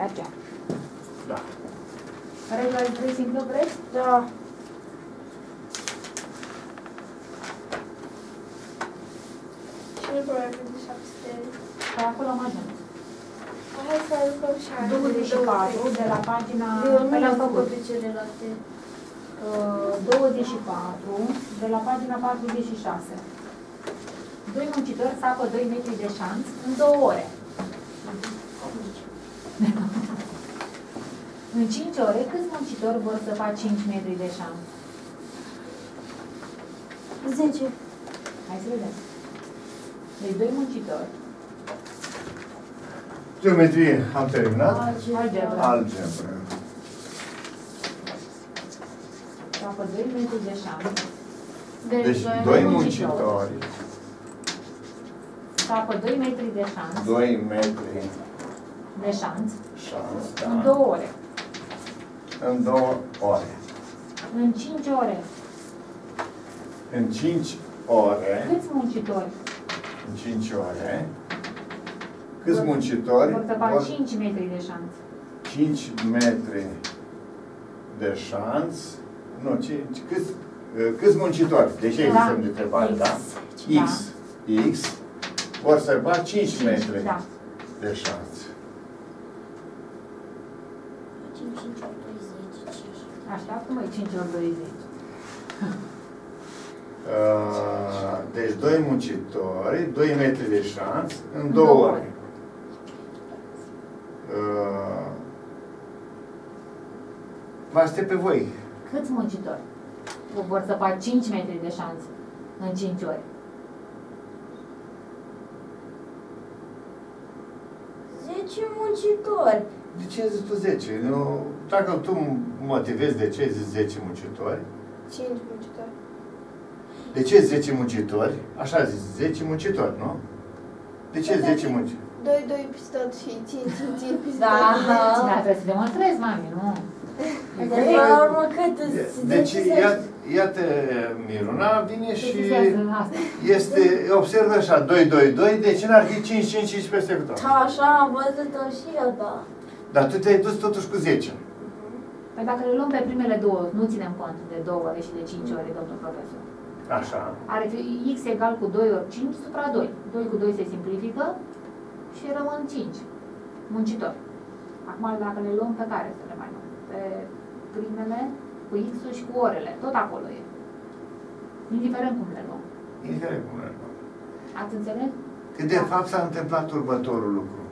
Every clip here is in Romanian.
Mergea. Da. Regula de 3 simplu vreți? Da. Și nu probabil că de 700. Că acolo am ajuns. Hai să lucrăm și aia. 24 de la pagina... Eu nu Păi le-am le-am făcut pe celelalte. Uh, 24 de la pagina 46. Doi muncitori sapă 2 metri de șanț în 2 ore. În 5 ore, câți muncitori vor să facă 5 metri de șanț? 10. Hai să vedem. Deci doi muncitori. Geometrie am terminat. Algebra. Algebra. Sapă 2 metri de șanț. Deci doi doi muncitori. muncitori, Sapă 2 metri de șanț. 2 metri De șanț. șans, În da, 2 ore. în două ore. În 5 ore. În 5 ore, Câți muncitori în 5 ore, câți muncitori vor să facă vor 5 metri de șanț? 5 metri de șanț, nu, 5, câți, câți muncitori? Deci e Da. semn de întrebare, X. da? Da. X. X vor să facă 5 metri Da. de șanț. 5, 5, 8, 20. Așa, cum e 5 ori 20? Uh, Deci doi muncitori, 2 metri de șanț în În 2 două ore. ore. Uh, Vă aștept pe voi. Câți muncitori vor să facă 5 metri de șanț în 5 ore? 10 muncitori. De ce zici tu 10? Nu, dacă tu motivezi de ce zici 10 muncitori, 5 muncitori. de ce 10 muncitori? Așa zici, 10 muncitori, nu? De ce 10 muncitori? 2, 2 piston și 5, 5, 5 piston. Da, da, trebuie să demonstrezi, mami, nu? De la urmă cât îți Deci, zece iată, iată Miruna vine și Precizează asta. este, observă așa, 2, 2, 2, de ce n-ar fi 5, 5, 5 peste cu Da, așa am văzut-o și eu, da. Dar tu te-ai dus totuși cu 10. Păi dacă le luăm pe primele două, nu ținem cont de 2 ore și de 5 ore, domnul profesor. Așa. Are fi x egal cu 2 ori 5 supra 2. 2 cu 2 se simplifică și rămân 5 muncitori. Acum, dacă le luăm pe care să le mai luăm? Pe primele, cu x-ul și cu orele. Tot acolo e. Indiferent cum le luăm. Indiferent cum le luăm. Ați înțeles? Că de fapt s-a întâmplat următorul lucru.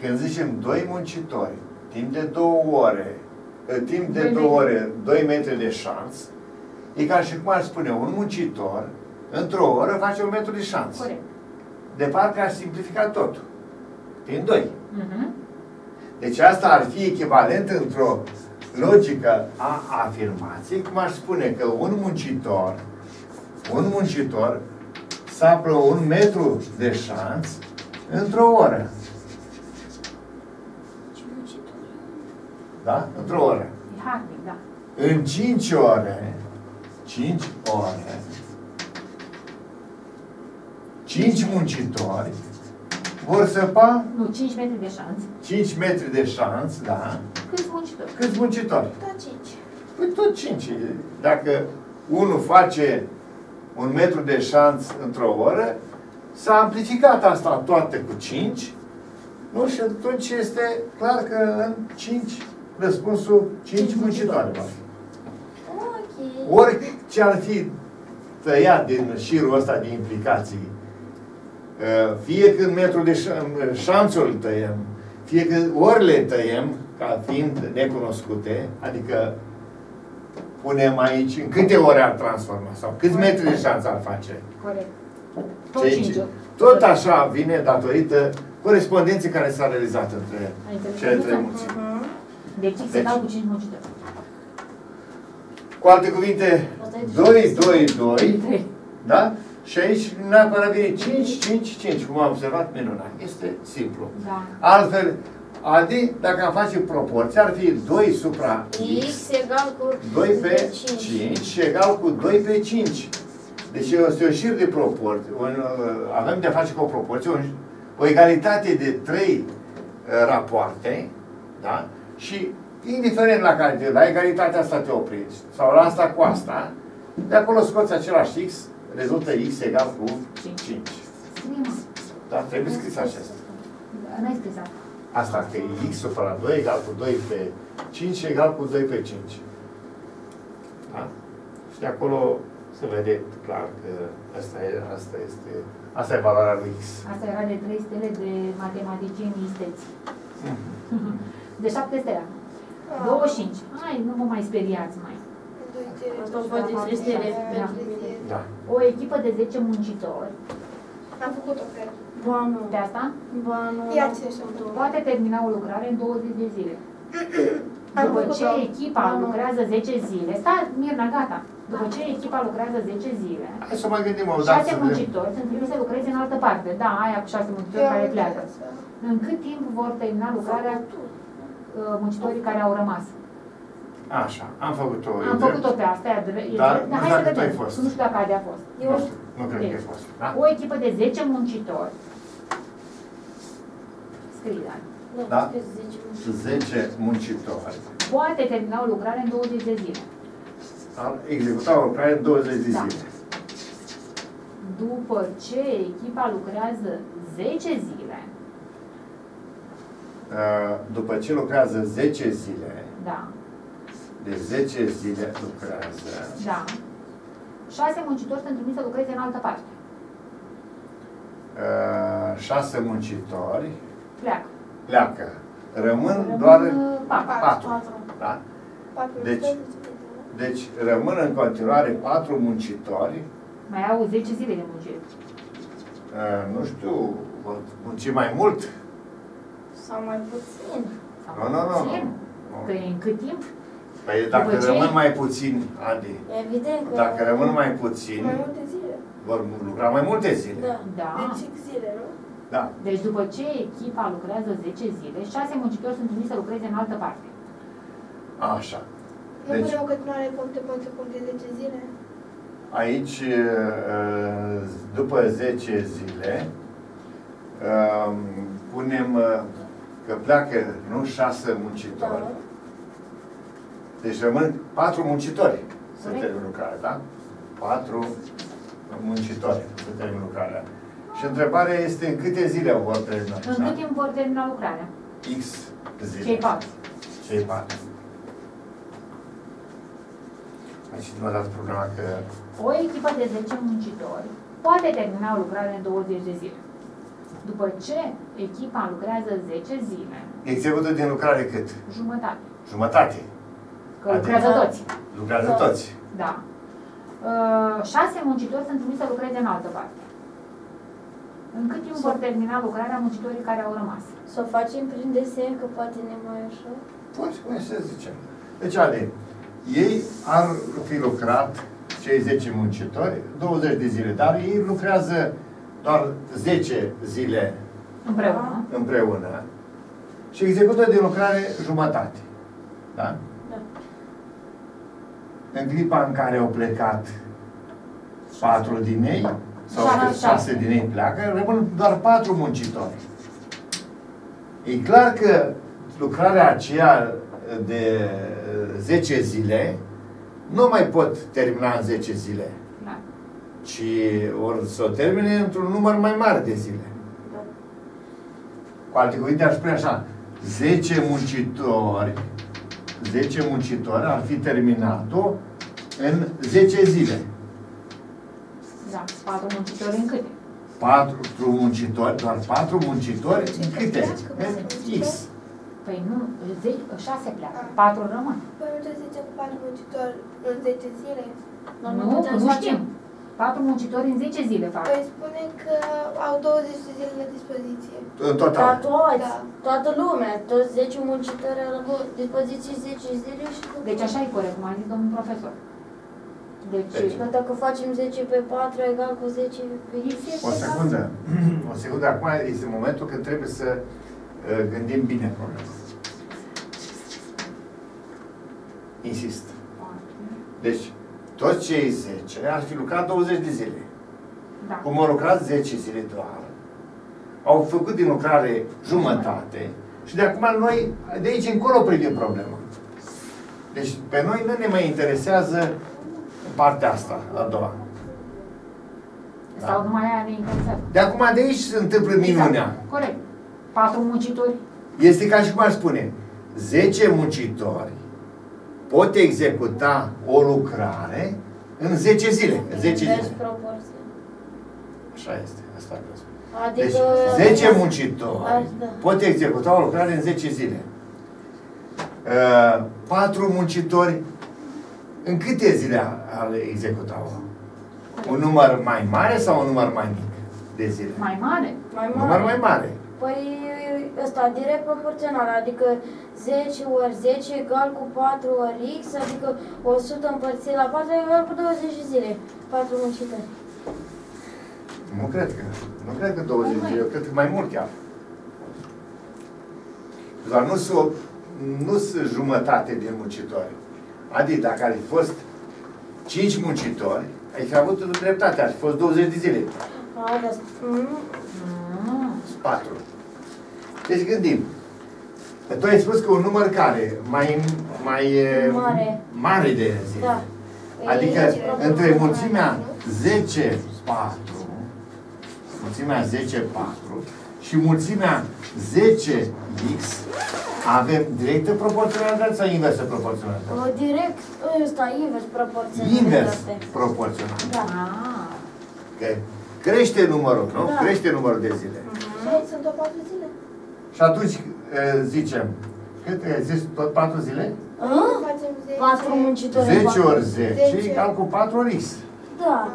Când zicem doi muncitori, timp de două ore, eh, timp de Doi două metri. ore, 2 metri de șanț, e ca și cum ar spune un muncitor, într-o oră face un metru de șanț. Corect. De parcă aș simplifica totul. Prin 2. Mhm. Deci asta ar fi echivalent într-o logică a afirmației, cum aș spune că un muncitor, un muncitor saplă un metru de șanț într-o oră. Ce muncitori. Da? Într-o oră. E harnic, da. În 5 ore, 5 ore, 5 muncitori vor săpa Nu, 5 metri de șanț. 5 metri de șanț, da? Câți muncitori? Câți muncitori? Da, 5. Păi tot 5. Dacă unul face un metru de șanț într-o oră, s-a amplificat asta toate cu 5, nu? Și atunci este clar că în 5 răspunsul 5 muncitori. va fi. Ok. Ori ce ar fi tăiat din șirul ăsta de implicații, uh, fie când metrul de ș- șanțul îl tăiem, fie că ori le tăiem, ca fiind necunoscute, adică punem aici în câte ore ar transforma sau câți metri de șanț ar face. Corect. Tot Cei 5 cinci. ori. Tot așa vine datorită corespondenței care s-a realizat între Ai înțeles? cele trei mulțimi. Mhm. Deci x Deci- egal cu 5 muncitori. Cu alte cuvinte, 2, 2, 2, 3. Da? Și aici neapărat vine 5, 5, 5, cum am observat, minunat. Este simplu. Da. Altfel, Adi, dacă am face proporție, ar fi 2 supra x, X egal cu 2 pe 5. 5 și egal cu 2 pe 5. Deci este o șir de proporție. Un, uh, avem de a face cu o proporție, un, o egalitate de 3 rapoarte, Da? Și indiferent la care, la egalitatea asta te oprești, sau la asta cu asta, de acolo scoți același x, rezultă x egal cu 5. Scrie, mă. Da? Trebuie scris așa. N-ai scris asta. Asta că e x supra 2 egal cu 2 pe 5 egal cu 2 pe 5. Da? Și de acolo se vede clar că asta, e, asta este asta e valoarea lui x. Asta era de trei stele de matematicieni isteți. Mhm. De șapte stele. Ah. 25. Hai, nu vă mai speriați mai. Asta o face trei stele pentru mine. Da. O echipă de 10 muncitori, Am făcut-o, cred. Ba nu. de asta, Ba nu. Ia ție și poate termina o lucrare în 20 de zile. Am După făcut-o. ce echipa Am- lucrează 10 zile, stai, Mirna, gata. După ce echipa lucrează 10 zile, Hai să mai gândim o dată. șase să vedem. muncitori sunt trimise să lucreze în altă parte. Da, aia cu șase muncitori care pleacă. În cât timp vor termina lucrarea uh, muncitorii care au rămas? Așa, am făcut-o. Am e drept. făcut-o pe asta, e drept. e Dar drept. nu hai știu să dacă tu ai vedem. fost. Nu știu dacă Adi a fost. Nu știu, nu cred că ai fost. Da? O echipă de 10 muncitori. Scrie, Adi. Da. Da, scris 10 10 muncitori. Poate termina o lucrare în 20 de zile. Am executat o lucrare în 20 de Da. zile. După ce echipa lucrează 10 zile, Uh, După ce lucrează 10 zile, da, de 10 zile lucrează, da, 6 muncitori sunt trimiși să lucreze în altă parte. 6 muncitori Pleacă. pleacă. Rămân Rămân, doar uh, patru. 4. 4. Da? Patru Deci- zile. Deci rămân în continuare 4 muncitori. Mai au 10 zile de muncire. Uh, Nu știu, vor munci mai mult? Sau mai puțin. Sau Nu, nu, nu, puțin. nu. Că e în cât timp? Păi dacă După ce- rămân mai puțin, Adi, Evident că... dacă rămân mai puțin, Mai multe zile. vor lucra mai multe zile. Da. Da. Deci X zile, nu? Da. Deci după ce echipa lucrează 10 zile, 6 muncitori sunt trimiși să lucreze în altă parte. Așa. Nu Deci- punem o continuare puncte, puncte, puncte, 10 zile. Aici, uh, după 10 zile, um, punem uh, că pleacă, nu, 6 muncitori. Da. Deci rămân 4 muncitori să Corect. termin lucrarea, da? 4 muncitori să termin lucrarea. Și întrebarea este în câte zile vor termina? În cât timp vor termina lucrarea? X zile. Cei patru. Cei 4. Aici nu a dat problema că O echipă de 10 muncitori poate termina o lucrare în 20 de zile. După ce echipa lucrează 10 zile, execută din lucrare cât? jumătate, Jumătate. că Adică- lucrează toți, Lucrează Da. toți. da. Uh, Șase muncitori sunt trimiși să lucreze în altă parte. În cât timp vor termina lucrarea muncitorii care au rămas? Să o facem prin desen, că poate ne mai așa. Poți, cum să zicem. Deci, Ale, ei ar fi lucrat, cei 10 muncitori, 20 de zile, dar ei lucrează doar 10 zile Împreună. împreună și execută din lucrare jumătate. Da? Da. În clipa în care au plecat patru din ei, sau Șase. cât șase din ei pleacă, rămân doar patru muncitori. E clar că lucrarea aceea de uh, 10 zile nu mai pot termina în 10 zile, Da. Ci ori să o termine într-un număr mai mare de zile. Da. Cu alte cuvinte, aș spune așa, 10 muncitori, 10 muncitori ar fi terminat-o în 10 zile. Da. Patru muncitori în câte? 4 muncitori, doar 4 muncitori, în câte? În X. Păi nu, ze- șase pleacă, patru rămân. Păi nu te zice cu patru muncitori în 10 zile? Dar Nu, putem că să nu facem- știm. Patru muncitori în 10 zile fac. Păi spune că au 20 de zile la dispoziție. În Dar total. toți, Da. toată lumea, toți 10 muncitori au la dispoziție 10 zile și după- Deci așa e corect, cum a zis domnul profesor. Deci, Deci- Că dacă facem 10 pe 4 egal cu 10 pe X, O secundă. O secundă. Acum este momentul când trebuie să uh, gândim bine problema. Insist. Deci, toți cei 10 ar fi lucrat 20 de zile. da. Cum au lucrat 10 zile doar, au făcut din lucrare jumătate Și de acum noi, de aici încolo privim problema. Deci pe noi nu ne mai interesează partea asta, a doua. Sau numai aia ne interesează. De acum de aici se întâmplă minunea. Exact. Corect. Patru muncitori. Este ca și cum ar spune, 10 muncitori pot executa o lucrare în 10 zile. 10 Invers zile. proporție. Așa este, asta vreau să spun. Adică... Deci 10 muncitori A, da. pot executa o lucrare în 10 zile. Uh, 4 muncitori în câte zile ar executa-o? Un număr mai mare sau un număr mai mic de zile? Mai mare. Mai Un număr mai mare. Mare. Păi ăsta direct proporțional, adică 10 ori 10 egal cu 4 ori x, adică 100 împărțit la 4 egal cu 20 de zile. 4 muncitori. Nu cred că. Nu cred că 20 de zile, eu cred că mai mult chiar. Dar nu sunt nu sunt jumătate din muncitori. Adică dacă ar fi fost 5 muncitori, ai fi avut dreptate, ar fi fost 20 de zile. A, da. Mm, Mm. 4. Deci gândim. Că Tu ai spus că un număr care? Mai, mai e, Mare. mare de zile. da. Adică E- între mulțimea 10, 4, mulțimea 10, 4 și mulțimea 10 x avem directă proporționalitate sau inversă proporționalitate? O, direct ăsta, invers proporțional. Invers Toate. proporțional. Da. Ah. Că crește numărul, nu? Da. Crește numărul de zile. Și aici sunt o patru zile. Și atunci e, zicem, cât ai zis tot 4 zile? A? Facem 10. 4 muncitori. 10 ori 10 10. egal cu 4 ori x. Da.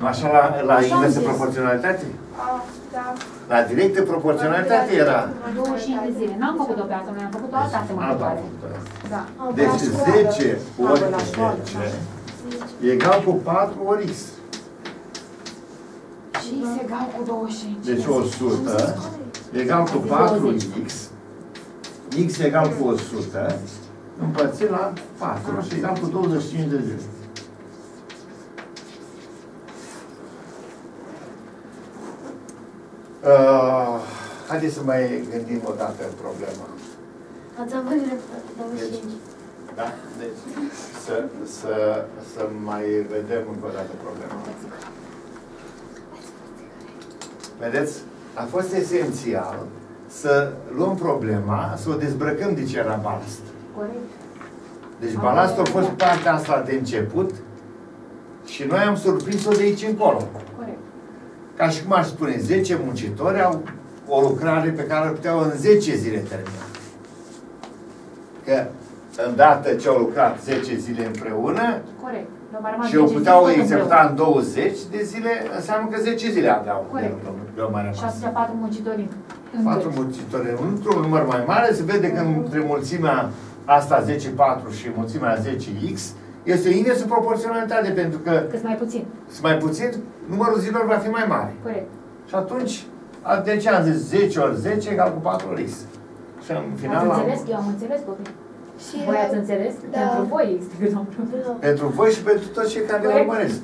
Nu așa la, la Așa am inversă zis. proporționalitate? Ah, da. La directă proporționalitate era. 25 de zile. N-am făcut-o pe asta, noi am făcut o altă Alta am asemănătoare. făcut asta. Da. Am Deci la școală. 10 ori Ah, la școală, 10 egal cu 4 ori x. Și x egal cu 25. Deci 100 egal cu 4x. x egal cu 100 împărțit la 4 și egal cu 25 de zile. Uh, haideți să mai gândim o dată problema. Ați avut dreptate, 25. Da? Deci, să, să, să mai vedem încă o dată problema. Vedeți? A fost esențial să luăm problema, să o dezbrăcăm de ce era balast. Corect. Deci balastul a fost partea asta de început și noi am surprins-o de aici încolo. Corect. Ca și cum aș spune, 10 muncitori au o lucrare pe care o puteau în 10 zile termina. Că îndată ce au lucrat 10 zile împreună Corect. Le-au mai rămas și o 10 puteau zile tot executa în 20 de zile, înseamnă că 10 zile aveau. Corect. de o mai împreună. Și rămas. atâția patru muncitori în Patru doi. muncitori. Într-un număr mai mare se vede că între mulțimea asta 10-4 și mulțimea 10x este o inversă proporționalitate pentru că Cât mai puțin. sunt mai puțin, numărul zilor va fi mai mare. Corect. Și atunci, a- de ce am zis 10 ori 10 egal cu 4 ori x? Și în final Ați am, înțeles? Eu am înțeles, copii. Și Voi ați înțeles? Da. Pentru voi este cât am vrut. Da. pentru voi și pentru toți cei care ne Corect. urmăresc.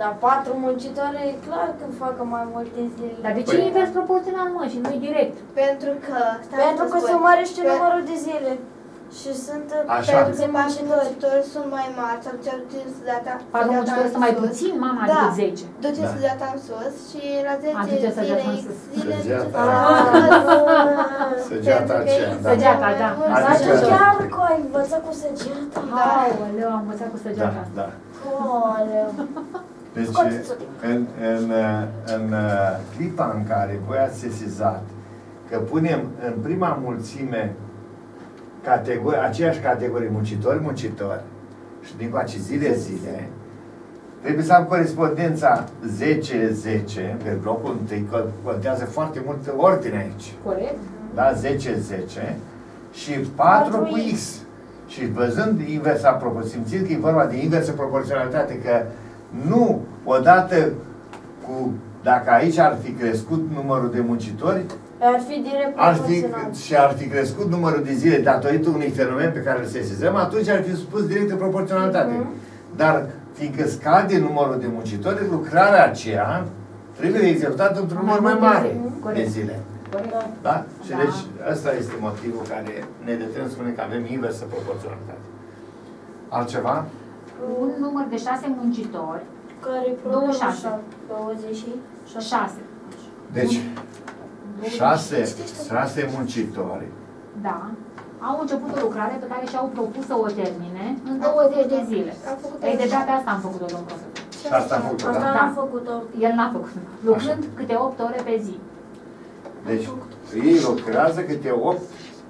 Dar 4 muncitori e clar că facă mai multe zile. Dar de ce Păi- invers proporțional, mă, și nu direct? pentru că... stai Pentru să că spun. se mărește Pe- numărul de zile. Și sunt Așa. Pentru că puțin patru muncitori. muncitori sunt mai mari, sau cel puțin să data... Patru să muncitori data sunt mai în sus. puțin, mama, Da. decât 10. Duce Da. să data în sus și la 10 Aduce să zile, data în X sus. zile... Săgeata. Ah, Săgeata Pentru că aceea, X da. Săgeata, da. Dar Adică- chiar că ai învățat cu săgeata. Da. Aoleu, am învățat cu Da, săgeata asta. da. Aoleu. Deci, Scoateți-o din în, în, în clipa în care voi ați sesizat că punem în prima mulțime categori, aceeași categorie muncitori, muncitori și din coace zile, zile, trebuie să am corespondența 10-10 pe blocul întâi, că contează foarte mult ordine aici. Corect? Da? 10-10 și 4 cu X. Și văzând inversa proporție, simțind că e vorba de inversă proporționalitate, că nu odată cu, dacă aici ar fi crescut numărul de muncitori, Ar fi direct ar fi, proporțional. și ar fi crescut numărul de zile datorită unui fenomen pe care îl sesizăm, atunci ar fi spus direct în proporționalitate. Mhm. Dar fiindcă scade numărul de muncitori, lucrarea aceea trebuie executată într-un număr mai mare Corect. de zile. corect? Da. Da? Și Da. deci ăsta este motivul care ne determină să spunem că avem inversă proporționalitate. Altceva? Un număr de șase muncitori, Care Două produc șase. 20 și șase. Deci, Două- șase, șase muncitori. Da. Au început o lucrare pe care și-au propus să o termine în 20 de zile. Am făcut Ei, deja pe asta am făcut-o, domnul profesor. Și asta am făcut, Asta da? Da. am făcut-o. El n-a făcut. Lucrând câte 8 ore pe zi. Deci, ei lucrează câte 8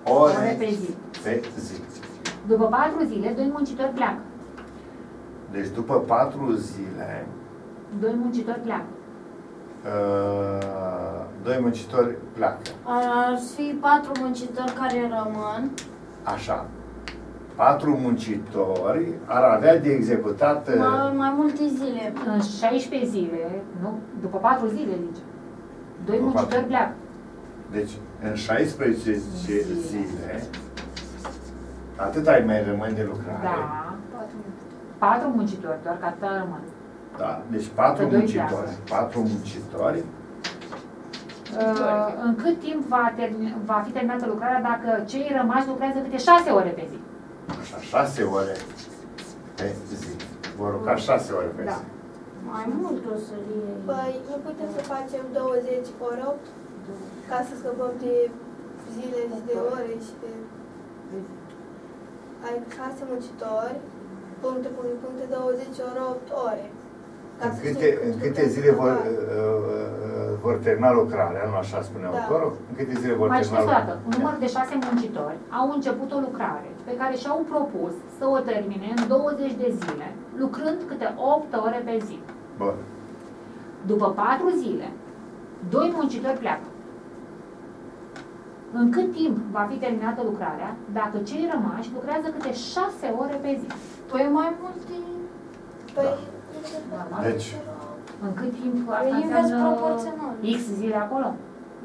Ore ore pe zi. pe zi. După 4 zile, doi muncitori pleacă. Deci, după 4 zile, Doi muncitori pleacă. Uh, doi muncitori pleacă. Ar fi patru muncitori care rămân. Așa. Patru muncitori ar avea de executat uh, Mai, mai multe zile. În 16 zile, nu? După 4 zile, zice. Doi După muncitori patru. pleacă. Deci, în 16 zile, atât ai mai rămân de lucrare. Da. Patru muncitori, doar că atâta rămân. Da. Deci, patru Pe doi muncitori. pleacă. Patru muncitori. Uh, în cât timp va, termi- va fi terminată lucrarea dacă cei rămași lucrează câte 6 ore pe zi? Așa, șase ore pe zi. Vor lucra șase ore pe Da. zi. Mai mult o să fie. Păi, nu putem să facem 20 ori 8 ca să scăpăm de zile și de ore și de... Ai 6 muncitori, puncte, puncte, puncte, 20 ori 8 ore. Ca În să câte, știm în cât câte putem zile să vor, facem. uh, uh, vor termina lucrarea, nu așa spune Da. autorul? În câte zile vor Mai termina știți o dată, lucrarea? un număr de 6 muncitori au început o lucrare pe care și-au propus să o termine în 20 de zile, lucrând câte 8 ore pe zi. Bun. După 4 zile, doi muncitori pleacă. În cât timp va fi terminată lucrarea dacă cei rămași lucrează câte 6 ore pe zi? Păi mai multe. Păi, Normal? Deci, În cât timp asta E invers înseamnă proporțional. X zile acolo?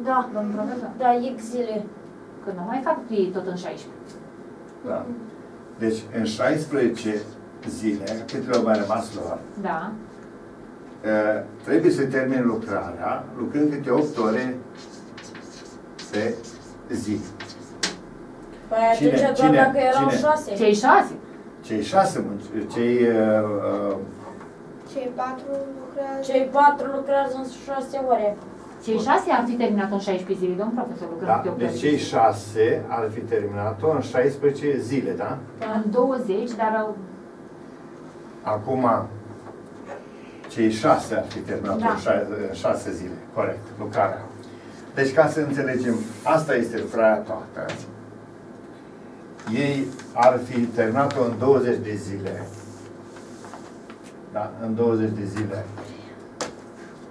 Da. Domnul profesor? Da, X zile. Că nu mai fac ei tot în 16. da. Deci, în 16 zile, cât le-au mai rămas lor, Da. uh, trebuie să termine lucrarea, lucrând câte 8 ore pe zi. Păi Cine- atunci doar cine- dacă erau cine? șase. Cei 6. Cei șase munci, cei uh, uh, cei 4 lucrează... Cei patru lucrează în șase ore. Cei 6 ar fi terminat în 16 zile, domnul profesor, lucrând da, câte 8 deci ore. cei șase ar fi terminat-o în 16 zile, da? În 20, dar au- Acum, cei șase ar fi terminat Da. în șase, în șase zile, corect, lucrarea. Deci, ca să înțelegem, asta este lucrarea toată. Ei ar fi terminat-o în 20 de zile. Da, în 20 de zile.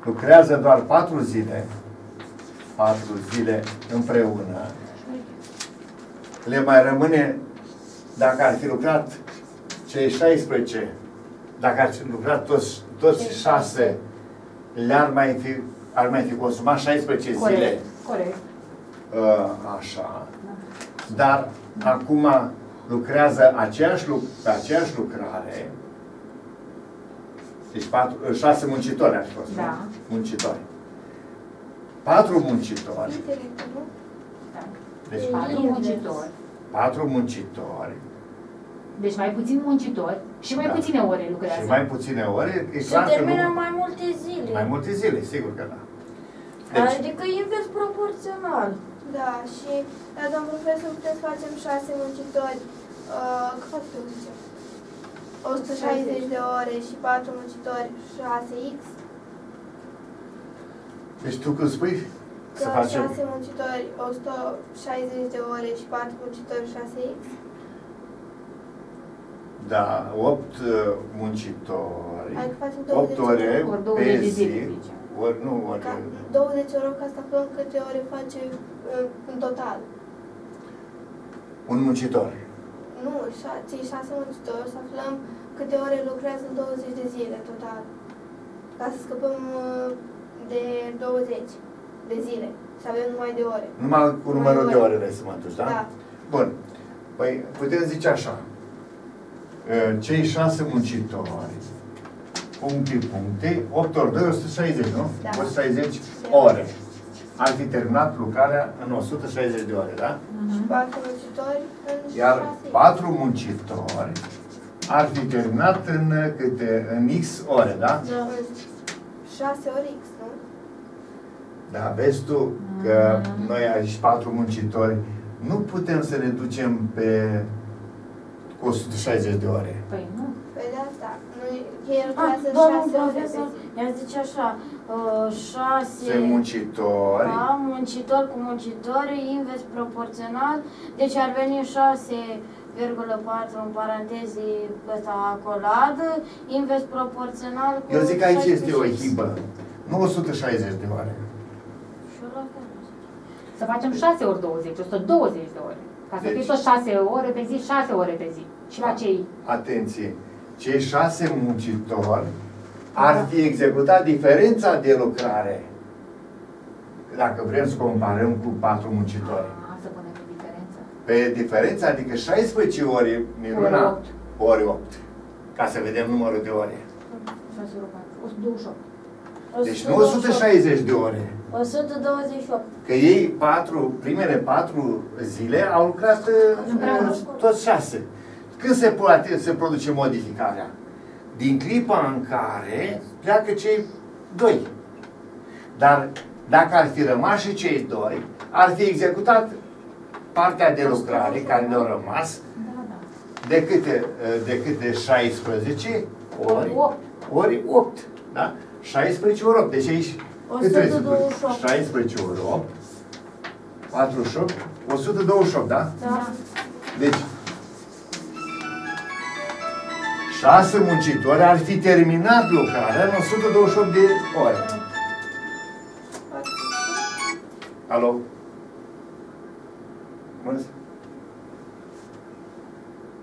Lucrează doar 4 zile, 4 zile împreună. Le mai rămâne, dacă ar fi lucrat cei 16, dacă ar fi lucrat toți, toți Cei șase, le-ar mai fi, ar mai fi consumat 16 zile. corect, corect. Uh, așa. Dar acum lucrează aceeași, luc- pe aceeași lucrare. Deci patru, uh, șase muncitori ar fi fost, nu? Da. Muncitori. Patru muncitori. Intelectul, nu? Da. Deci E Patru invers. muncitori. patru muncitori Deci mai puțin muncitori și mai Da. puține ore lucrează. și mai puține ore, e Se clar că termină nu, mai multe zile. mai multe zile, sigur că da. Deci, Adică invers proporțional. Da, și la domn profesor putem să facem 6 muncitori, uh, cât tu zice? 160 de ore și 4 muncitori 6x. deci tu când spui să Că facem 6 muncitori 160 de ore și 4 muncitori 6x. da, 8 muncitori, Adică facem 8 20 ore Ori 20 pe de zi, zile, zice. ori nu, ori Ca 20 ore ca să aflăm câte ore face uh, în total. un muncitor. Nu, șa- cei 6 muncitori să aflăm câte ore lucrează în 20 de zile total. Ca să scăpăm uh, de 20 de zile. Să avem numai de ore. Numai cu Numai numărul de ore. ore vrei să mă duci, da? Da. Bun. Păi putem zice așa. Uh, Cei șase muncitori, puncte, puncte, 8 ori 2, 160, nu? Da. 160 Da. ore. Ar fi terminat lucrarea în 160 de ore, da? Și patru muncitori în Iar șase. patru muncitori ar fi terminat în câte, în X ore, da? Da. În șase ori X, nu? Da, vezi tu că noi aici patru muncitori nu putem să ne ducem pe cu 160 de ore. Păi nu. Păi de asta. Noi, ei Ah, lucrează domnul șase ore pe profesor, zi. i-a zice așa, uh, șase... Se muncitori, Da, muncitor cu muncitori, invers proporțional, deci ar veni 6,4 în paranteze ăsta acolat, invers proporțional cu eu zic că aici este o 16. hibă, nu 160 de ore. Și eu la fel. Să facem 6 ori 20, 120 de ore. Ca să Deci- fie tot 6 ore pe zi, 6 ore pe zi. Și la cei Atenție, cei șase muncitori ar fi executat diferența de lucrare. Dacă vrem să comparăm cu patru muncitori. A, să punem o diferență. Pe diferența, adică 16 ore, Miruna, Ori opt. ori 8. Ca să vedem numărul de ore. 6 ori 4, 128. Deci nu 160 de ore. 128. Că ei patru, primele patru zile au lucrat uh, Împreună. toți șase. Când se poate se produce modificarea? Din clipa în care pleacă cei doi. Dar dacă ar fi rămas și cei doi, ar fi executat partea de lucrare care le-au rămas Da, da. de câte, uh, de câte 16 Ori ori, 8. ori 8. Da? 16 ori 8. Deci aici cât trebuie să pui? 128. 16 ori 8. 48. 128, da? Da. Deci, șase muncitori ar fi terminat lucrarea în 128 de ore. Alo? Mulți?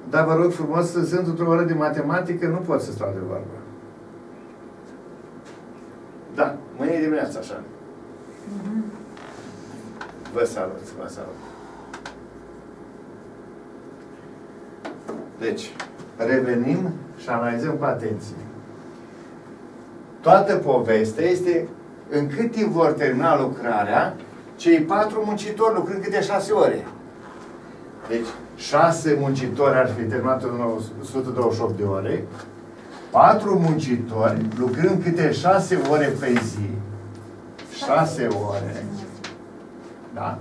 Da, vă rog frumos, să sunt într-o oră de matematică, nu pot să stau de vorbă. Da, mâine dimineața, așa. Vă salut, vă salut. Deci, revenim și analizăm cu atenție. Toată povestea este în cât timp vor termina lucrarea cei patru muncitori lucrând câte șase ore. Deci, șase muncitori ar fi terminat în 128 de ore, patru muncitori lucrând câte șase ore pe zi, șase ore, da? Ar,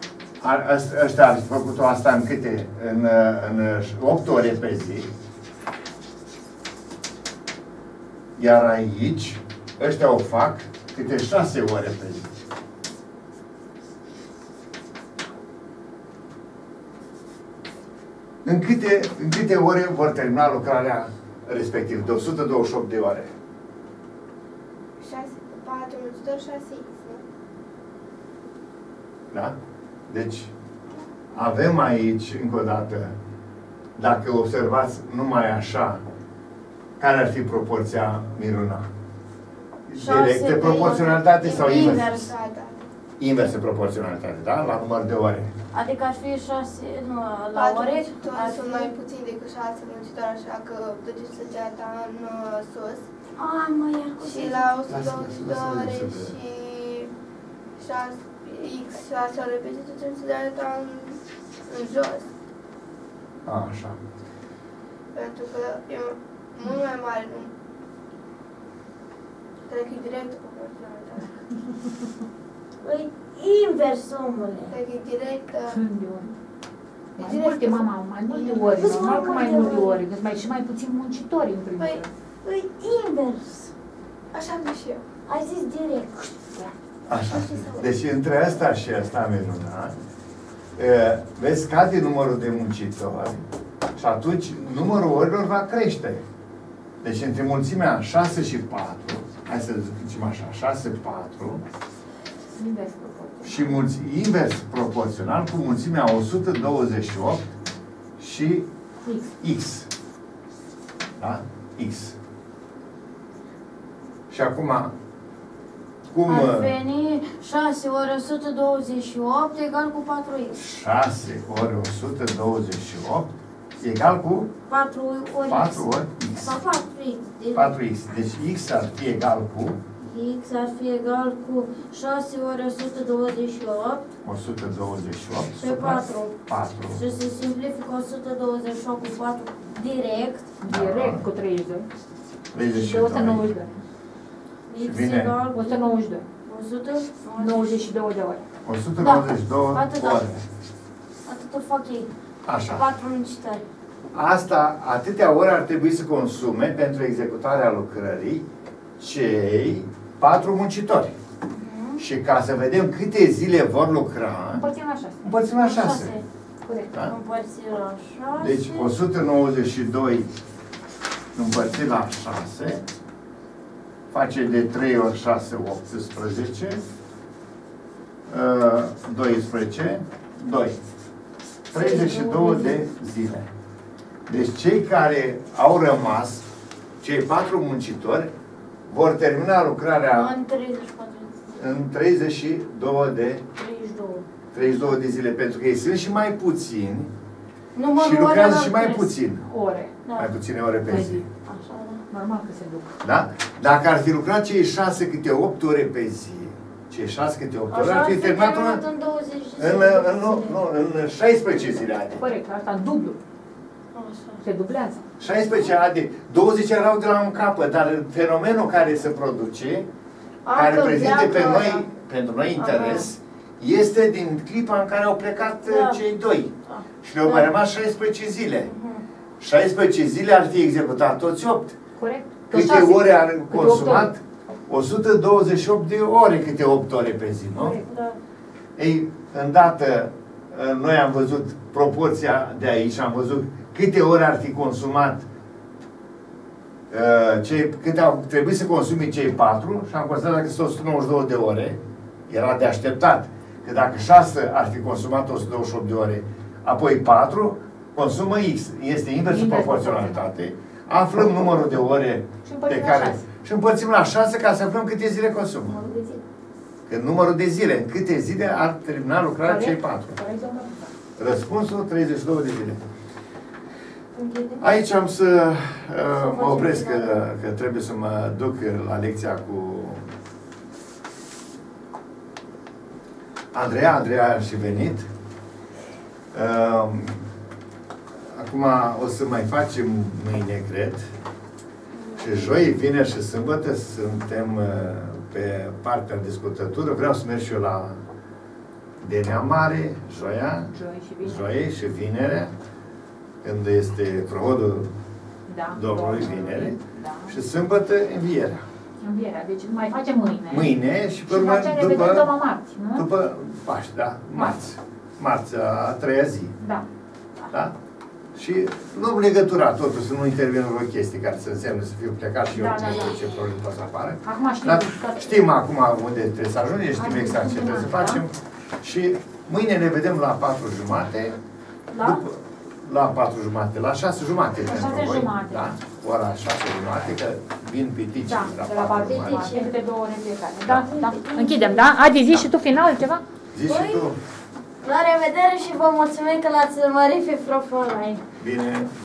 ăst- ăștia ar fi făcut-o asta în câte? În, în 8 ore pe zi. Iar aici, ăștia o fac câte 6 ore pe zi. În câte, în câte ore vor termina lucrarea respectiv? De 128 de ore. Șase, patru muncitori, șase X, nu? Da? Deci, avem aici, încă o dată, dacă observați numai așa, care ar fi proporția Miruna? Șase Directă pe- proporționalitate sau invers? Invers. Da, da. Inversă proporționalitate, da? La număr de ore. Adică ar fi 6, nu, la Patru ore, muncitori ar sunt fi... mai puțin decât șase muncitori, așa că duceți săgeata în uh, sus. Ai, mă, iar cu Și la Lasă-mă, 120 de lasă-mă ore să vedem. și 6, X 6 ore pe zi, ducem săgeata în, în jos. A, așa. Pentru că e mult mai mare, nu? Cred că e direct proporționalitate. Îi invers, omule. Cred că e direct... uh, Când de ori? Mai direct multe, că- mama, mai multe ori. Câți Normal mai că mai multe multe ori? ori. Cât mai și mai puțin muncitori, în primul Păi, rând. Îi invers. Așa am zis și eu. Ai zis direct. Așa. Deci între asta și asta, Miruna, e, vezi, scade numărul de muncitori și atunci numărul orilor va crește. Deci între mulțimea 6 și 4, hai să zicem așa, 6, 4, Invers proporție. și mulți, invers proporțional cu mulțimea 128 și X. X. Da? X. Și acum, cum Ar veni 6 ori 128 egal cu 4x. 6 ori 128 egal cu 4 ori 4 x. ori X. Sau 4x. direct. 4X. Deci X ar fi egal cu X ar fi egal cu 6 ori 128 128 pe supra 4. 4. Și se simplifică 128 cu 4 direct. Direct cu 30. Și 32. 192. X vine egal cu 192. 192. 92 de ori. 192 Da, atâta. ore. Atât o fac ei. Așa. 4 muncitari. Asta, atâtea ore ar trebui să consume pentru executarea lucrării cei patru muncitori. Și ca să vedem câte zile vor lucra, Împărțim la 6. împărțim la 6. Corect. Da? Împărțit la 6. Deci 192 împărțit la 6 face de 3 ori 6, 18, uh, 12, 2. 32 de zile. Deci cei care au rămas, cei patru muncitori, vor termina lucrarea În 34 în 32 de, 32. 32 de zile, pentru că ei sunt și mai puțini Numărul și lucrează orelor și mai cresc. puțin. Ore. Da. Mai puține ore pe Pe zi. zi. Așa, da. Normal că se duc. Da? Dacă ar fi lucrat cei șase câte 8 ore pe zi, cei șase câte 8 ore, Așa ar fi terminat terminat în, în 20 de în, zile. în, nu, nu, în 16 zile ade. Corect, asta în dublu. Așa. Se dublează. 16 ade. 20 erau de la un capăt, dar fenomenul care se produce, A, care că prezintă pe pleacă, noi, pentru noi interes, este din clipa în care au plecat Da. uh, cei doi. Da. Și le-au Da. mai rămas 16 zile. Mhm. 16 zile ar fi executat toți 8. Corect? Că Câte șase- ore ar câte opt consumat? ore. 128 de ore, câte 8 ore pe zi, nu? Corect. Da. Ei, îndată, noi am văzut proporția de aici, am văzut câte ore ar fi consumat uh, cei, câte au trebuit să consume cei patru și am constatat că sunt 192 de ore. Era de așteptat că dacă 6 ar fi consumat 128 de ore, apoi 4, consumă X. Este invers Invers proporționalitate. Aflăm numărul de ore Și împărțim pe la care... șase. Și împărțim la 6 ca să aflăm câte zile consumă. Numărul de zi. Că numărul de zile, în câte zile ar termina lucrarea Corect. cei patru. Corect, domnul profesor. Răspunsul 32 de zile. Închidem. Aici am să uh, mă opresc că, că trebuie să mă duc la lecția cu Andreea. Andreea a și venit. Uh, acum o să mai facem mâine, cred. Și joi, vineri și sâmbătă suntem uh, pe partea de scutătură. Vreau să merg și eu la Denea Mare, joia, Joi și bine. joie și vinerea, când este prohodul Da. Domnului vinere Da. și sâmbătă învierea. Învierea. Deci mai facem mâine. Mâine și pe Și urmă după aceea ne vedem după, după marți, nu? după Paști, da? Marți. Marți, a treia zi. Da. Da? Și nu legătura, totul, să nu intervină o chestie care să însemne să fiu plecat și eu Da, cu da, da. ce probleme poate să apară. Acum știm. Dar că- știm acum unde trebuie să ajungem, știm Hai, exact ce suntem trebuie să așa. facem. Și mâine ne vedem la patru jumate. Da? După, la patru jumate, la șase jumate La pentru șase voi. jumate. Da? Ora șase jumate, că vin pitici Da, la de la patru patru jumate. jumate, câte două ore fiecare. Da, da. Închidem, da? Adi, zi și tu final ceva? Zici și tu? La revedere și vă mulțumim că l-ați urmărit pe Prof Online. Bine.